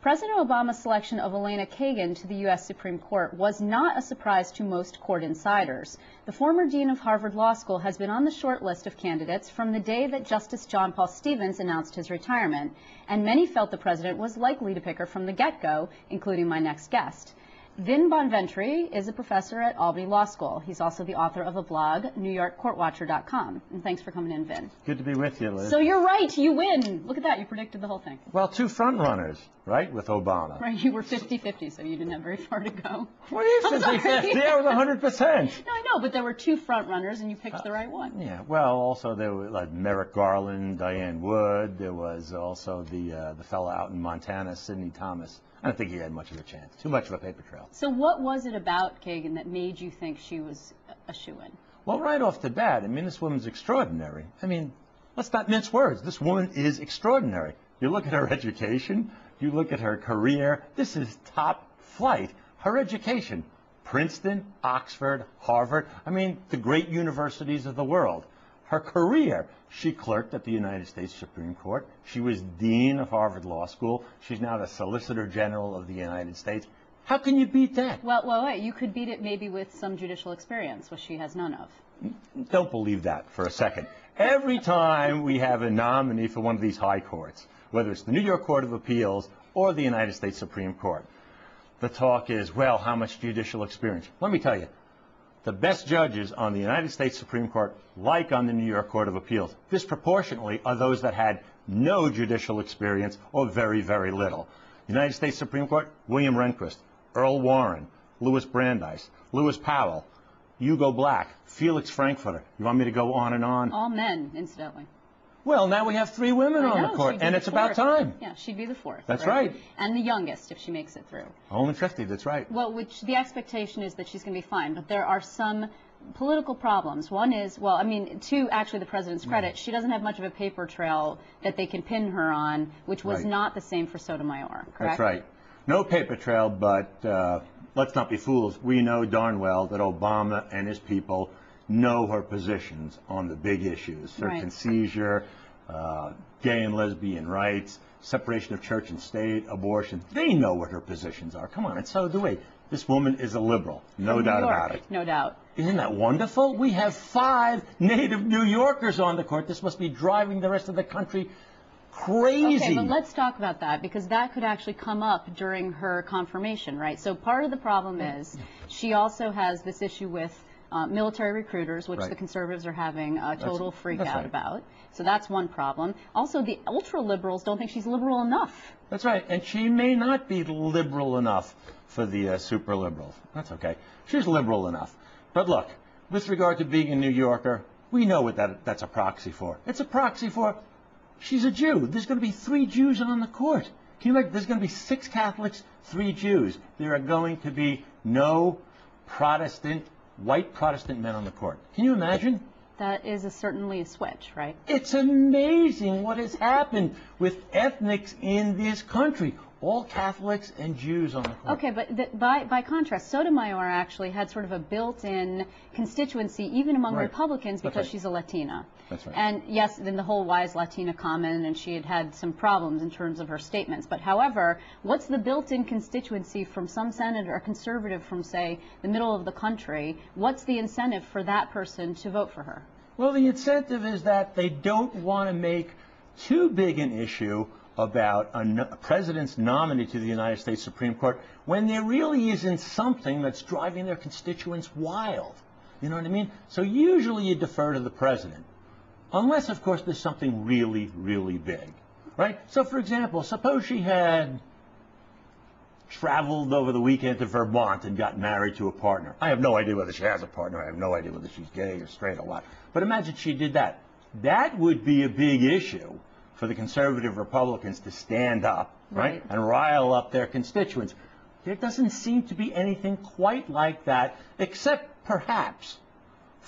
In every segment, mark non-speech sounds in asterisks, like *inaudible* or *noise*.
President Obama's selection of Elena Kagan to the U.S. Supreme Court was not a surprise to most court insiders. The former dean of Harvard Law School has been on the short list of candidates from the day that Justice John Paul Stevens announced his retirement, and many felt the president was likely to pick her from the get-go, including my next guest. Vin Bonventre is a professor at Albany Law School. He's also the author of a blog, NewYorkCourtWatcher.com. And thanks for coming in, Vin. Good to be with you, Liz. So you're right, you win. Look at that, you predicted the whole thing. Well, two front runners, right, with Obama. Right, you were 50-50, so you didn't have very far to go. What is I'm sorry. 50-50? I was 100%. No, I know, but there were two front runners, and you picked the right one. Yeah, well, also there were like Merrick Garland, Diane Wood. There was also the uh, the fellow out in Montana, Sidney Thomas. I don't think he had much of a chance. Too much of a paper trail. So what was it about Kagan that made you think she was a shoe-in? Well, right off the bat, I mean, this woman's extraordinary. I mean, let's not mince words. This woman is extraordinary. You look at her education, you look at her career, this is top flight. Her education, Princeton, Oxford, Harvard, I mean, the great universities of the world. Her career, she clerked at the United States Supreme Court. She was dean of Harvard Law School. She's now the Solicitor General of the United States. How can you beat that? Well, well, wait, you could beat it maybe with some judicial experience, which she has none of. Don't believe that for a second. Every time we have a nominee for one of these high courts, whether it's the New York Court of Appeals or the United States Supreme Court, the talk is, well, how much judicial experience? Let me tell you, the best judges on the United States Supreme Court, like on the New York Court of Appeals, disproportionately are those that had no judicial experience or very, very little. United States Supreme Court, William Rehnquist, Earl Warren, Louis Brandeis, Lewis Powell, Hugo Black, Felix Frankfurter. You want me to go on and on? All men, incidentally. Well, now we have three women I on know, the court, and the it's about time. Yeah, she'd be the fourth. That's right. And the youngest, if she makes it through. Only 50, that's right. Well, which the expectation is that she's going to be fine, but there are some political problems. One is, well, I mean, to actually the president's credit, she doesn't have much of a paper trail that they can pin her on, which was Right. not the same for Sotomayor, correct? That's right. No paper trail, but uh, let's not be fools. We know darn well that Obama and his people know her positions on the big issues. Search Right. and seizure, uh, gay and lesbian rights, separation of church and state, abortion. They know what her positions are. Come on, and so do we. This woman is a liberal, no From doubt York, about it. No doubt. Isn't that wonderful? We have five native New Yorkers on the court. This must be driving the rest of the country crazy. Okay, but let's talk about that because that could actually come up during her confirmation, right? So part of the problem is she also has this issue with uh, military recruiters, which Right. the conservatives are having a total freak that's out right. about. So that's one problem. Also, the ultra liberals don't think she's liberal enough. That's right, and she may not be liberal enough for the uh, super liberals. That's okay. She's liberal enough. But look, with regard to being a New Yorker, we know what that that's a proxy for. It's a proxy for she's a Jew. There's going to be three Jews on the court. Can you imagine? There's going to be six Catholics, three Jews. There are going to be no Protestant, white Protestant men on the court. Can you imagine? That is a, certainly a switch, right? It's amazing what has happened with ethnics in this country. All Catholics and Jews on the court. Okay, but th- by, by contrast, Sotomayor actually had sort of a built-in constituency, even among Right. Republicans, because right. she's a Latina. That's right. And yes, then the whole "why is Latina common?" and she had had some problems in terms of her statements. But however, what's the built-in constituency from some senator, a conservative from say the middle of the country? What's the incentive for that person to vote for her? Well, the incentive is that they don't want to make too big an issue about a, president's nominee to the United States Supreme Court when there really isn't something that's driving their constituents wild. You know what I mean? So usually you defer to the president, unless, of course, there's something really, really big, right? So, for example, suppose she had traveled over the weekend to Vermont and got married to a partner. I have no idea whether she has a partner. I have no idea whether she's gay or straight or what. But imagine she did that. That would be a big issue for the conservative Republicans to stand up, right, Right. and rile up their constituents. There doesn't seem to be anything quite like that, except perhaps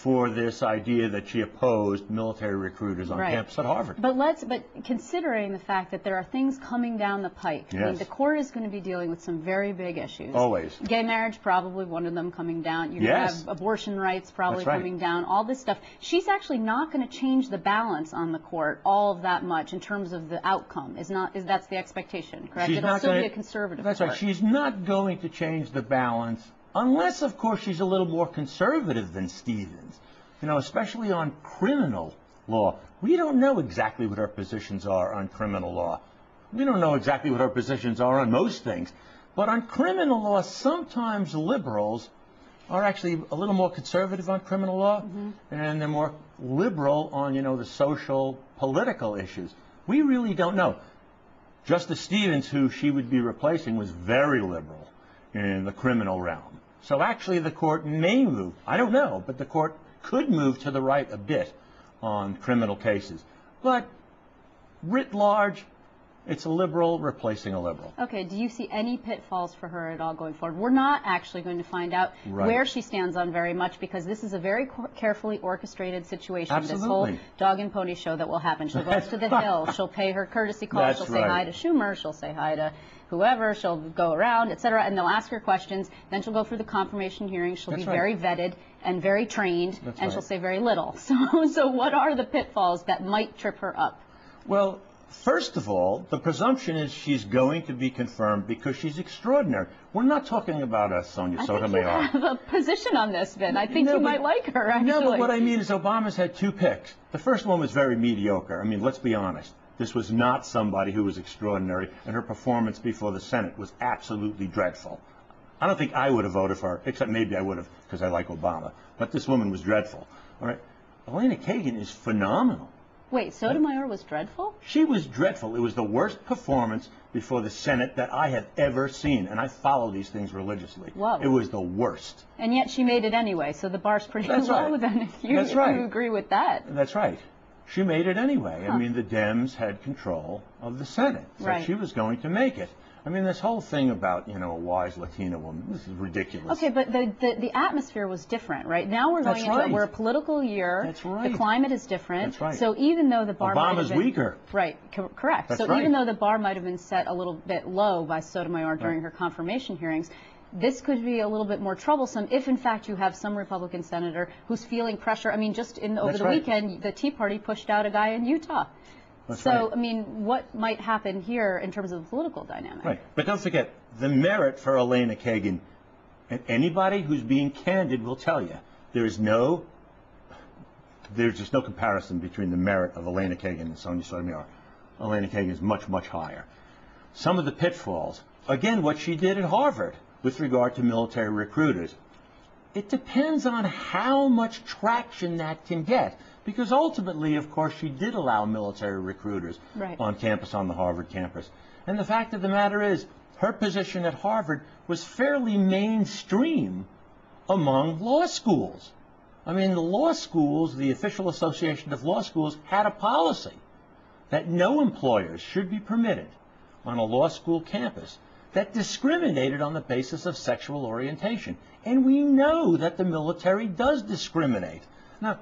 for this idea that she opposed military recruiters on Right. campus at Harvard. But let's, but considering the fact that there are things coming down the pike, I mean, the court is going to be dealing with some very big issues. Always. Gay marriage, probably one of them coming down. Going Yes. have abortion rights probably right. coming down, all this stuff. She's actually not going to change the balance on the court all of that much in terms of the outcome. Is not, is that's the expectation, correct? She's It'll still gonna- be a conservative That's court. right. She's not going to change the balance unless, of course, she's a little more conservative than Stevens. You know, especially on criminal law. We don't know exactly what her positions are on criminal law. We don't know exactly what her positions are on most things. But on criminal law, sometimes liberals are actually a little more conservative on criminal law, mm-hmm. and they're more liberal on, you know, the social, political issues. We really don't know. Justice Stevens, who she would be replacing, was very liberal in the criminal realm. So actually, the court may move. I don't know, but the court could move to the right a bit on criminal cases. But writ large, it's a liberal replacing a liberal. Okay, do you see any pitfalls for her at all going forward? We're not actually going to find out Right. where she stands on very much because this is a very carefully orchestrated situation. Absolutely. This whole dog and pony show that will happen. She'll go up to the. Hill. She'll pay her courtesy call. That's she'll say hi to Schumer. She'll say hi to whoever. She'll go around, et cetera, and they'll ask her questions. Then she'll go through the confirmation hearing. She'll That's be right. very vetted and very trained, That's and she'll say very little. *laughs* So, so what are the pitfalls that might trip her up? Well, first of all, the presumption is she's going to be confirmed because she's extraordinary. We're not talking about a Sonia Sotomayor. I think you have a position on this, Vin. I think No, you but- might like her, actually. No, but what I mean is Obama's had two picks. The first one was very mediocre. I mean, let's be honest. This was not somebody who was extraordinary, and her performance before the Senate was absolutely dreadful. I don't think I would have voted for her, except maybe I would have because I like Obama. But this woman was dreadful. All right. Elena Kagan is phenomenal. Wait, Sotomayor was dreadful? She was dreadful. It was the worst performance before the Senate that I have ever seen, and I follow these things religiously. Whoa. It was the worst. And yet she made it anyway, so the bar's pretty That's low right. then if you, if right. you agree with that. That's right. She made it anyway. Huh. I mean, the Dems had control of the Senate, so Right. she was going to make it. I mean, this whole thing about you know a wise Latina woman, this is ridiculous. Okay, but the, the, the atmosphere was different, right? Now we're going That's into right. We're a political year. That's right. The climate is different. That's right. So even though the bar might Obama's have been, weaker. Right, co- correct. That's so right. even though the bar might have been set a little bit low by Sotomayor during her confirmation hearings, this could be a little bit more troublesome if, in fact, you have some Republican senator who's feeling pressure. I mean, just in over That's the right. weekend, the Tea Party pushed out a guy in Utah. That's so, right. I mean, what might happen here in terms of the political dynamic? Right. But don't forget, the merit for Elena Kagan, and anybody who's being candid will tell you, there is no, there's just no comparison between the merit of Elena Kagan and Sonia Sotomayor. Elena Kagan is much, much higher. Some of the pitfalls, again, what she did at Harvard with regard to military recruiters, it depends on how much traction that can get. Because ultimately, of course, she did allow military recruiters Right. on campus, on the Harvard campus. And the fact of the matter is, her position at Harvard was fairly mainstream among law schools. I mean, the law schools, the official association of law schools, had a policy that no employers should be permitted on a law school campus that discriminated on the basis of sexual orientation. And we know that the military does discriminate. Now,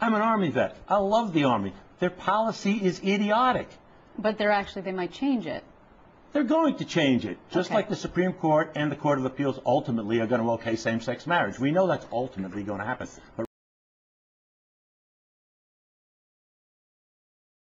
I'm an Army vet. I love the Army. Their policy is idiotic. But they're actually, they might change it. They're going to change it, just Okay. like the Supreme Court and the Court of Appeals ultimately are going to okay same-sex marriage. We know that's ultimately going to happen. But